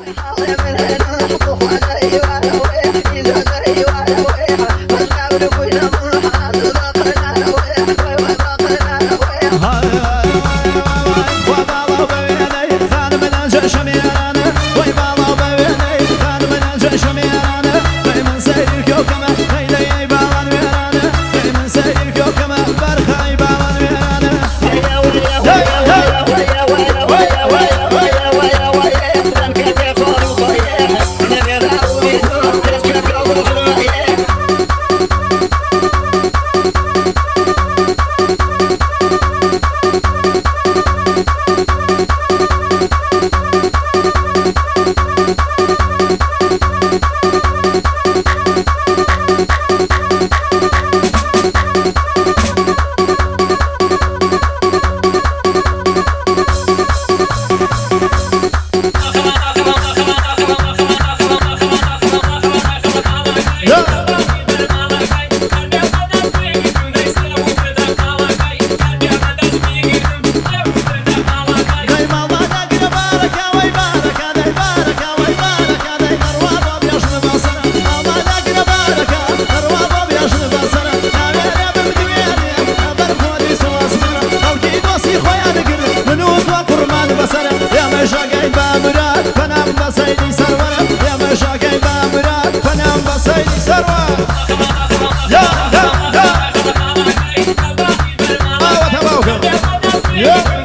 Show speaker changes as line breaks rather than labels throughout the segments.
I'm gonna go
Yeah.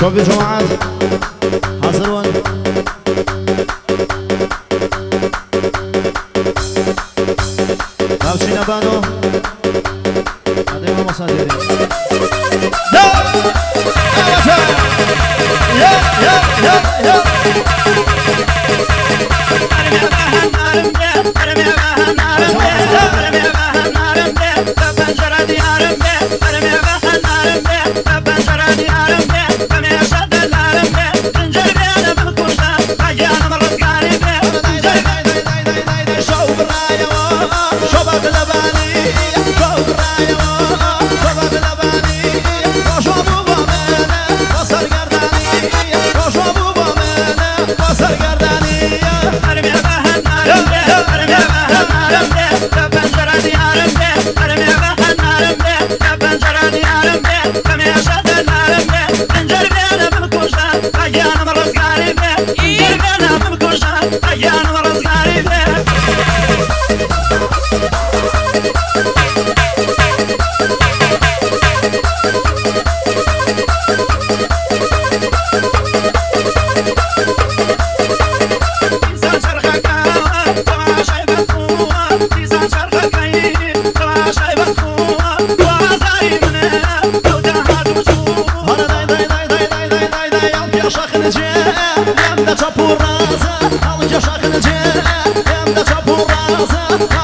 Chove demais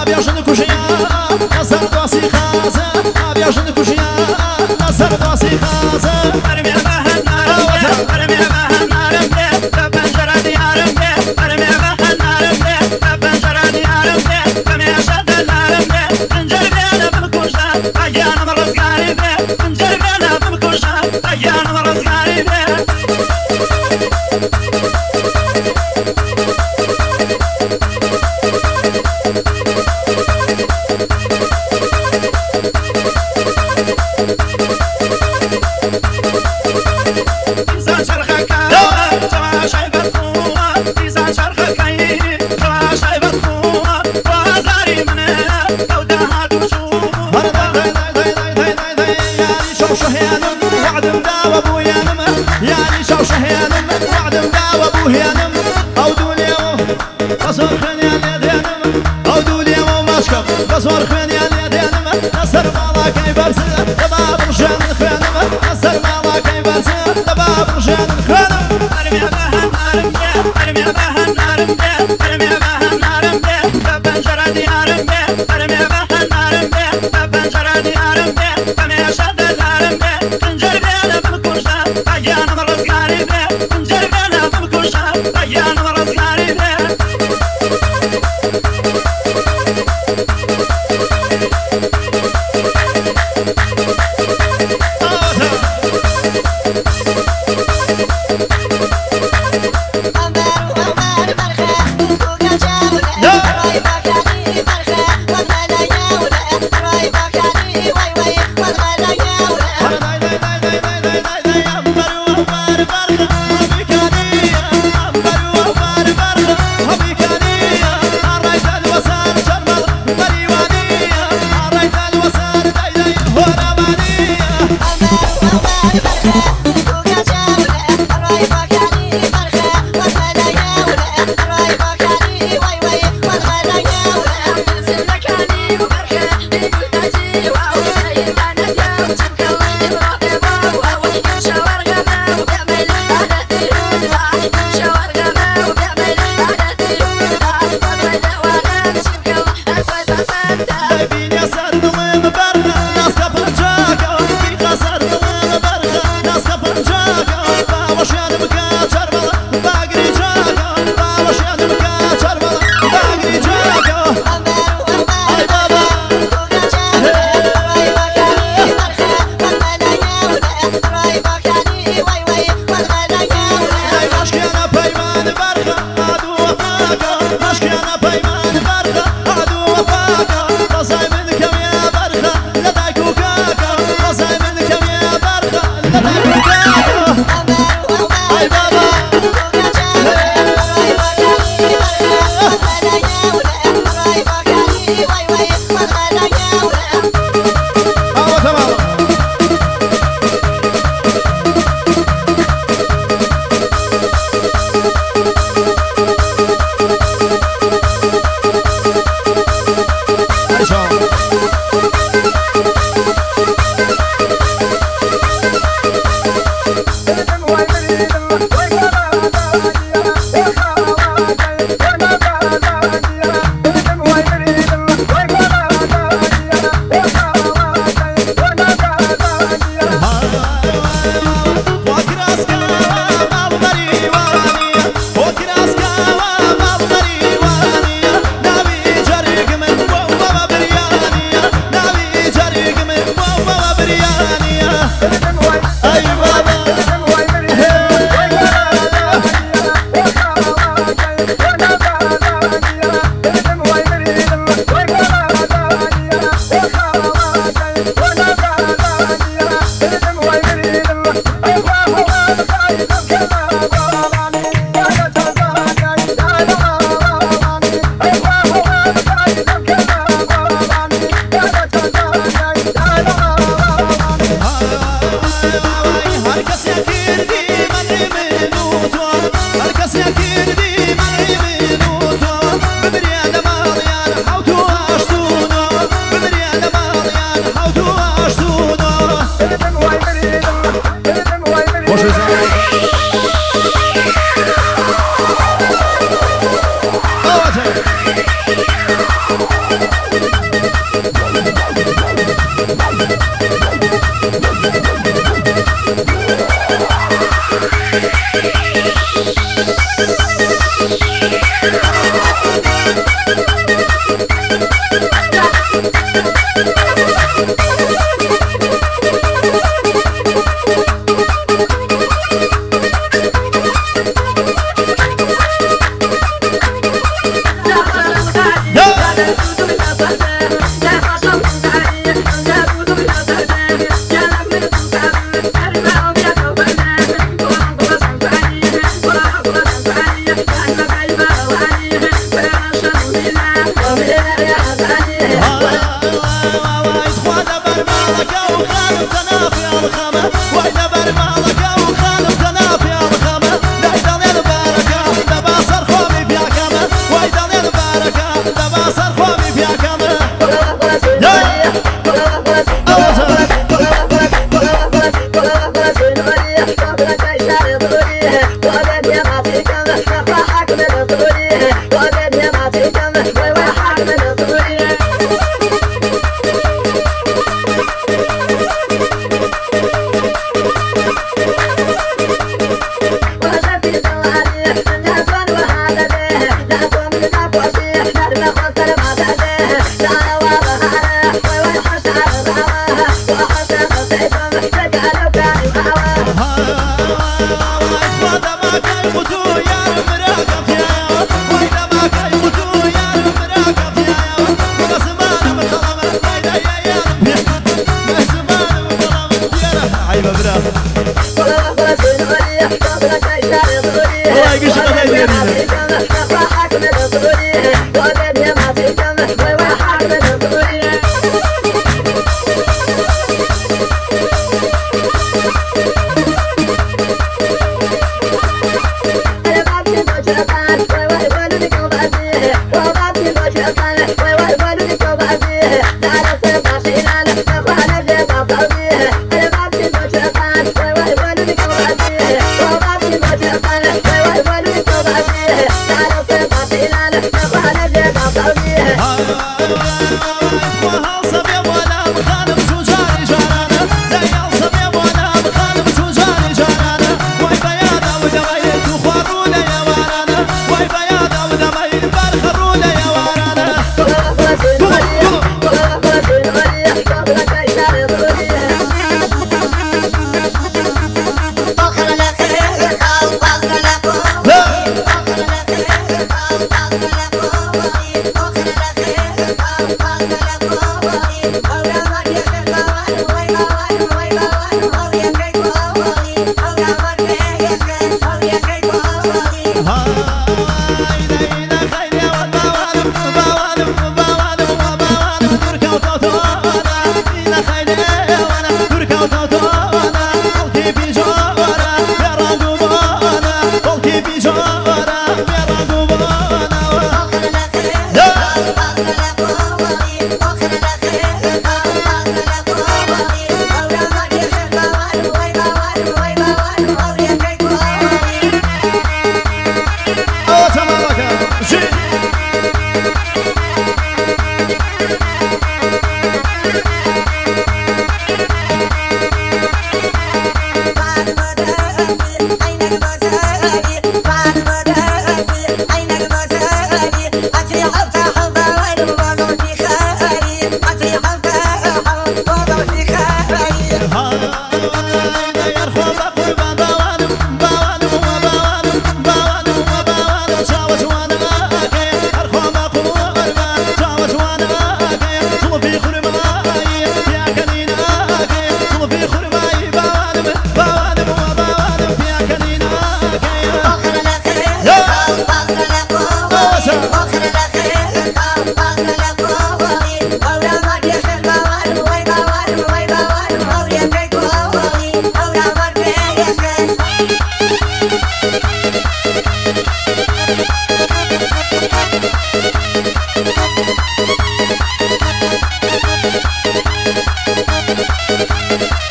Nabierzony kurzyja, a za to sychaza, nabierzony kurzyja
Bye.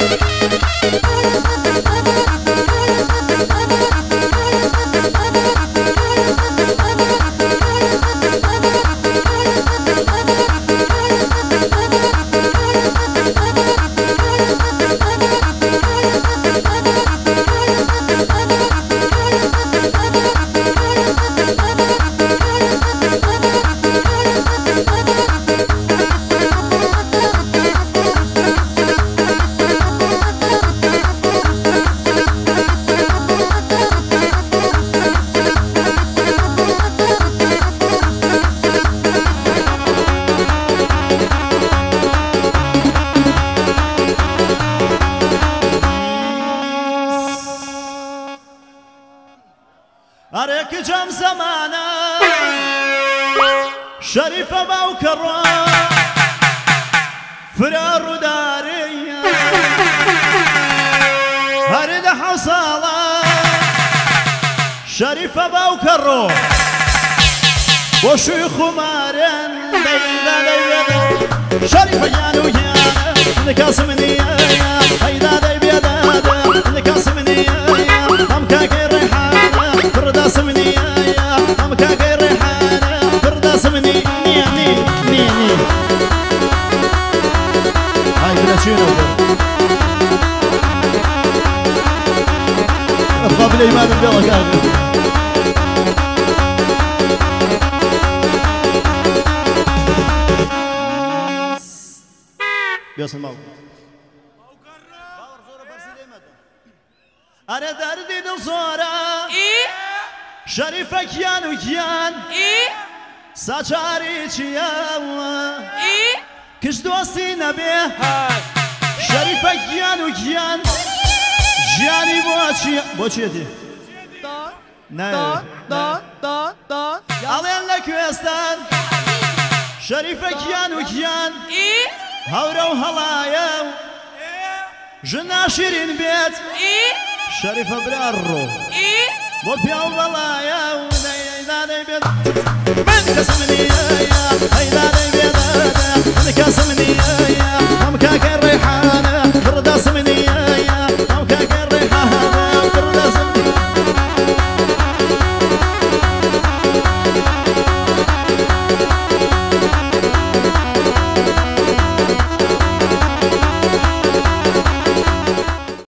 フフフフフ。
شريف ابو كرام فرار داري اريد حصالة. شريف ابو كرام وشيخ مارن شريف يا ويانا نكاسمني يا هيدا دايما بەیمانم بێڵە کاکە بێسن ماڵ ئەرە دەردی دڵ زۆرە ئی شەریفە کیان و گیان ئی ساچاری چیەوە ئی کش دۆستی نەبێ هاي. Gianni Bocciotti. Bocciotti. Da, ne? Da, da, da, da. Alella questa. Sharifa Kianu Kian. I. Havrau Halayev. Жена Ширин Бет. И. Шарифа Брярру. И. Вот пьял Валаев. Мен касмания.